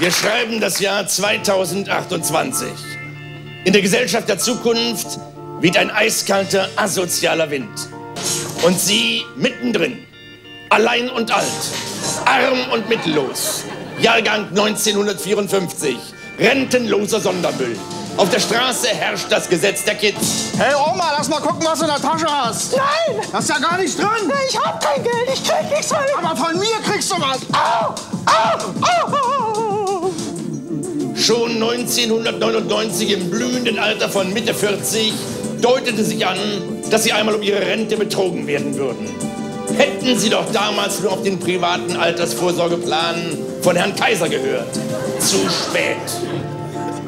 Wir schreiben das Jahr 2028. In der Gesellschaft der Zukunft weht ein eiskalter, asozialer Wind. Und Sie mittendrin, allein und alt, arm und mittellos, Jahrgang 1954, rentenloser Sondermüll. Auf der Straße herrscht das Gesetz der Kids. Hey Oma, lass mal gucken, was du in der Tasche hast. Nein! Da ist ja gar nichts drin. Ich hab kein Geld, ich krieg nichts von Aber von mir kriegst du was. Au! Au! Au! Schon 1999 im blühenden Alter von Mitte 40 deutete sich an, dass sie einmal um ihre Rente betrogen werden würden. Hätten sie doch damals nur auf den privaten Altersvorsorgeplan von Herrn Kaiser gehört. Zu spät.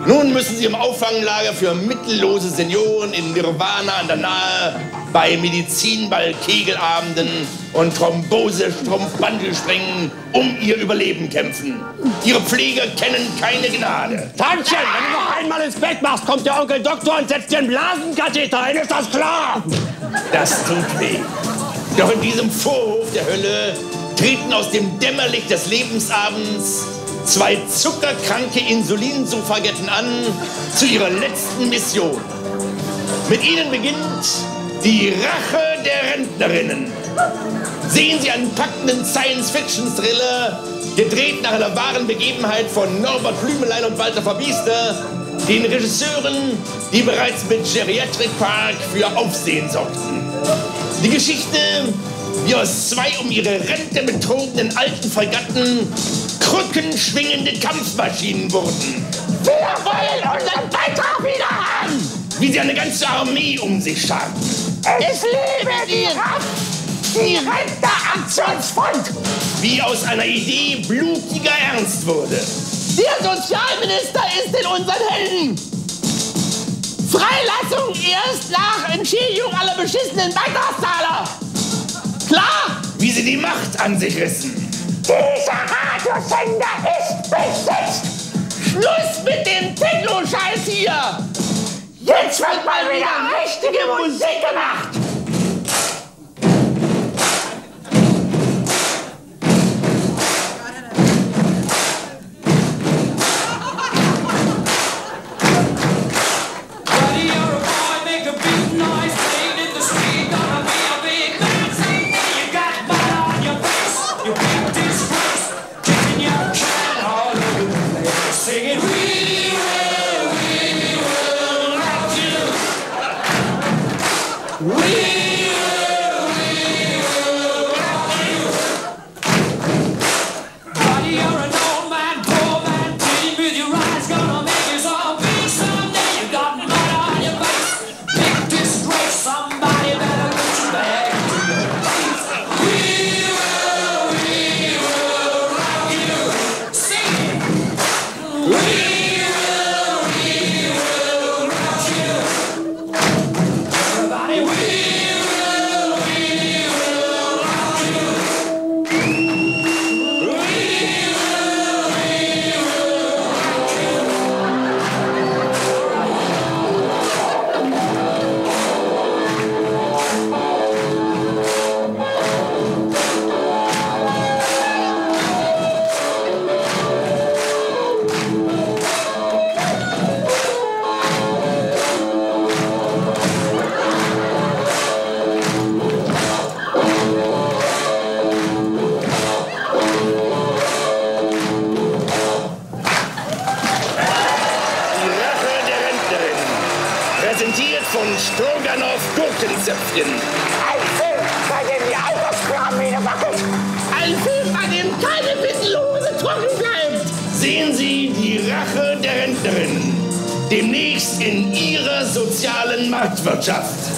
Nun müssen sie im Auffanglager für mittellose Senioren in Nirvana an der Nahe bei Medizinball, Kegelabenden und Thrombose-Strumpfbandelspringen um ihr Überleben kämpfen. Ihre Pfleger kennen keine Gnade. Tantchen, wenn du noch einmal ins Bett machst, kommt der Onkel Doktor und setzt dir einen Blasenkatheter ein. Ist das klar? Das tut weh. Doch in diesem Vorhof der Hölle treten aus dem Dämmerlicht des Lebensabends zwei zuckerkranke Insulinsuffragetten an zu ihrer letzten Mission. Mit ihnen beginnt die Rache der Rentnerinnen. Sehen Sie einen packenden Science-Fiction-Thriller, gedreht nach einer wahren Begebenheit von Norbert Blümelein und Walter Verbiester, den Regisseuren, die bereits mit Geriatric Park für Aufsehen sorgten. Die Geschichte, wie aus zwei um ihre Rente betrogenen alten Fregatten krückenschwingende Kampfmaschinen wurden. Wir wollen unseren Beitrag wieder haben! Wie sie eine ganze Armee um sich scharten. Es lebe die RAF, die Renteraktionsfront! Wie aus einer Idee blutiger Ernst wurde. Der Sozialminister ist in unseren Händen! Freilassung erst nach Entschädigung aller beschissenen Beitragszahler! Klar! Wie sie die Macht an sich rissen. Dieser Radiosender ist besetzt! Schluss mit dem Techno-Scheiß hier! Jetzt wird mal wieder richtige Musik gemacht! We von Sturganov Gurkenzöpfchen. Ein Film, bei dem die Alterspyramide wackelt! Ein Film, bei dem keine Mittelhose trocken bleibt! Sehen Sie die Rache der Rentnerin. Demnächst in Ihrer sozialen Marktwirtschaft.